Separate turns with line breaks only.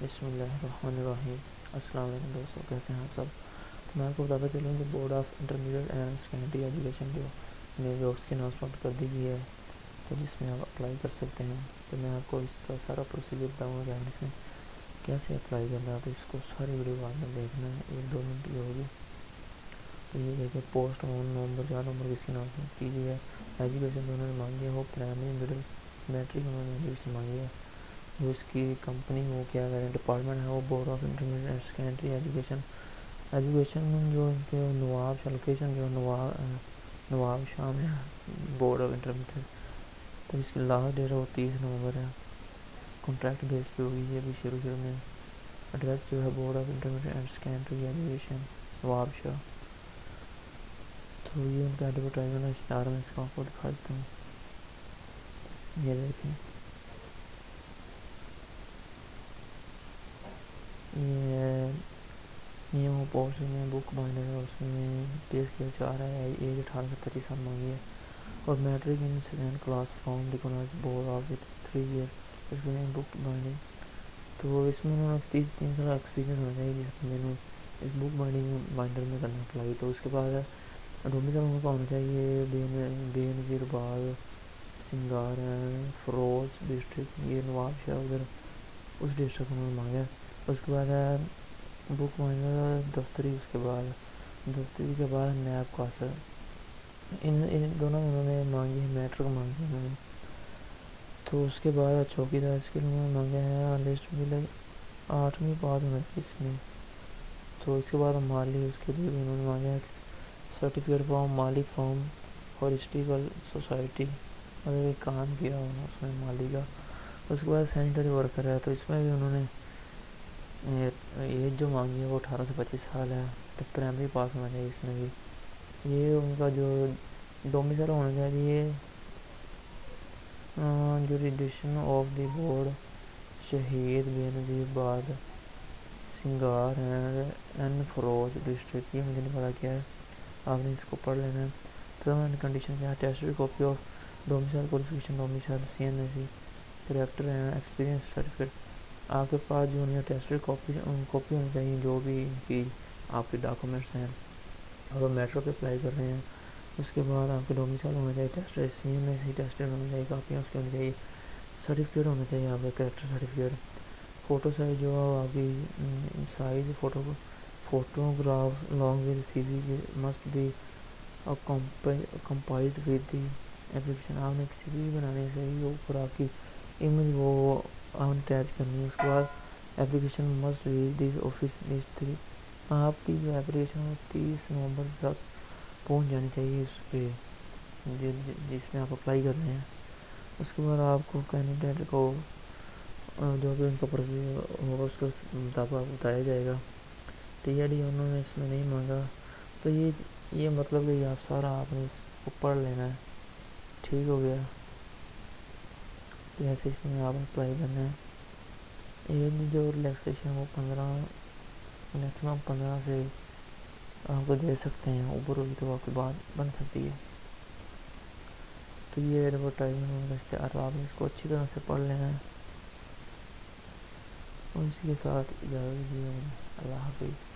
بسم اللہ الرحمن الرحیم۔ السلام علیکم دوستوں کیسے ہیں آپ سب؟ تو میں آپ کو بتاتا چلوں کہ board of intermediate and secondary education جو نئے جابس کی اناؤنسمنٹ کر دی گئی ہے، تو جس میں آپ اپلائی کر سکتے ہیں۔ تو میں آپ کو اس کا سارا پروسیجر بتاؤں گا کہ اس میں کیسے اپلائی کرنا ہے، تو اس کو ساری ویڈیو بعد میں دیکھنا ہے، ایک دو منٹ کی ہوگی۔ تو یہ دیکھیں پوسٹ آن نومبر چار نومبر کی اناؤنسمنٹ کی گئی ہے۔ ایجوکیشن انہوں نے مانگی ہے وہ پرائمری مڈل میٹرک انہوں نے ایجوکیشن مانگی ہے۔ جو اس کی کمپنی وہ کیا کریں ڈپارٹمنٹ ہے، وہ board of intermediate and secondary education education جو ان کے نواب لوکیشن جو نواب نواب شام ہے بورڈ آف انٹرمیڈیٹ تو اس کی لاسٹ ڈیٹ ہے وہ تیس نومبر ہے۔ کانٹریکٹ بیس پہ ہوگی یہ بھی شروع شروع میں۔ ایڈریس جو ہے board of intermediate and secondary education Nawab Shah. تو یہ ان کا ایڈورٹائزمنٹ اشتہار میں اس کو آپ کو دکھا دیتا ہوں۔ یہ دیکھیں۔ یہ نیو پوسٹ میں بک بائنڈر ہے اس میں پیش کیا جا رہا ہے ایج اٹھارہ سے پچیس سال مانگی ہے۔ اور matric in second class from recognise board of with three year اس میں بک بائنڈنگ تو اس میں انہوں نے تیس تین سال ایکسپیرینس ہونا چاہیے جس میں انہوں اس بک بائنڈنگ بائنڈر میں کرنا اپلائی تو اس کے بعد ڈومی کا کا ہونا چاہیے بے نظیر باغ سنگار، فروز ڈسٹرکٹ، یہ نواب شاہ ادھر اس ڈسٹرکٹ میں مانگا۔ ہے اس کے بعد ہے بک مائنر دفتری اس کے بعد دفتری کے بعد نیب قاصر ان ان دونوں میں انہوں نے مانگی ہے میٹرک مانگی انہوں نے تو اس کے بعد چوکی دار اس کے انہوں نے مانگا ہے لسٹ بھی آٹھویں پاس ہونا چاہیے اس میں۔ تو اس کے بعد مالی اس کے لیے بھی انہوں نے مانگا ہے سرٹیفکیٹ فارم مالی فارم اور سوسائٹی مطلب کام کیا اس میں مالی کا۔ اس کے بعد سینیٹری ورکر ہے، تو اس میں بھی انہوں نے ایج جو مانگی ہے وہ اٹھارہ سے پچیس سال ہے تو پرائمری پاس ہونا چاہیے اس میں بھی۔ یہ ان کا جو ڈومیسائل ہونا چاہیے جو ریڈیشن آف دی بورڈ شہید بے نظیر بعد سنگار ہیں این فروز ڈسٹرکٹ یہ مجھے نہیں پتا کیا ہے۔ آپ نے اس کو پڑھ لینا ہے۔ ٹرم اینڈ کنڈیشن کیا ہے copy of domicile qualification domicile C N S C character ہیں ایکسپیرینس سرٹیفکیٹ آپ کے پاس جو ہے ٹیسٹر کاپی کاپی ہونی چاہیے، جو بھی ان کی آپ کے ڈاکومنٹس ہیں اگر میٹرو پہ اپلائی کر رہے ہیں، اس کے بعد آپ کے ڈومیسائل ہونا چاہیے tester C M S C tester ہونا چاہیے، کاپیاں اس کی ہونی چاہیے سرٹیفکیٹ ہونا چاہیے، آپ کا کریکٹر سرٹیفکیٹ فوٹو سائز جو ہے آپ کی size photo photograph long with C V must بھی کمپائلڈ ود دی اپلیکیشن آپ نے سی وی بنانے سے ہی اوپر آپ کی امیج وہ آپ نے اٹیچ کرنی ہے، اس کے بعد application must reach this office نیز تھری۔ ہاں، آپ کی جو اپلیکیشن تیس نومبر تک پہنچ جانی چاہیے اس پہ، جس میں آپ اپلائی کر رہے ہیں۔ اس کے بعد آپ کو کینڈیڈیٹ کو جو بھی ان کا پروسیجر ہوگا، اس کے مطابق بتایا جائے گا۔ ٹی آئی ڈی انہوں نے اس میں نہیں مانگا۔ تو یہ یہ مطلب کہ آپ سارا آپ نے اس کو پڑھ لینا ہے۔ ٹھیک ہو گیا۔ ایسے اس میں آپ اپلائی کرنا ہے۔ یہ جو ریلیکسیشن وہ پندرہ میکسیمم پندرہ سے آپ کو دے سکتے ہیں، اوپر ہوگی تو آپ کی بات بن سکتی ہے۔ تو یہ ایڈورٹائزمنٹ کا اشتہار آپ نے اس کو اچھی طرح سے پڑھ لینا ہے۔ اور اسی کے ساتھ اجازت دی اللہ حافظ۔